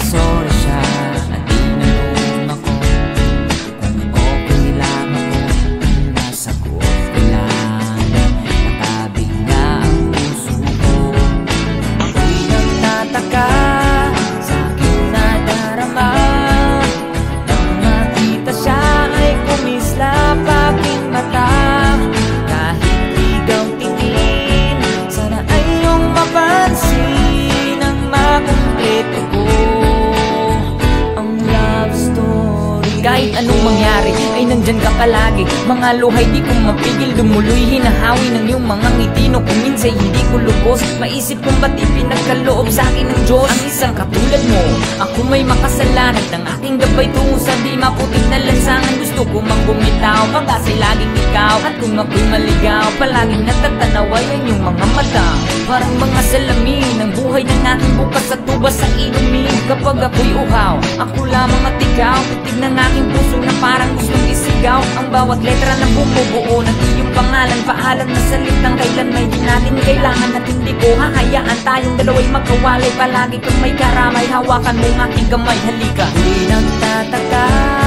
sole nandyan ka palagi. Mga luhay di ko mapigil. Dumuloy hinahawi ng iyong mga ngiti. No kung minsay hindi ko lubos Maisip kong ba't ipinagkaloob sa akin ng Diyos? Ang isang katulad mo Ako may makasalanan ng aking gabay tungo sa di maputing na lansangan Gusto ko mang bumitaw Pag-asa'y laging ikaw. At kung ako'y maligaw Palaging natatanaw ay iyong mga mata. Parang mga salamin Ang buhay ng aking bukas at tuba sa inumin Kapag ako'y uhaw Ako lamang at ikaw. Pitig ng aking puso na parang gustong isigaw. Ang bawat letra na bumubuo ng iyong pangalan Paalam na salitang kailan may di natin kailangan At hindi ko hahayaan. Tayong dalawa'y magkawalay Palagi kang may karamay. Hawakan mo ang aking kamay Halika. Di nagtataka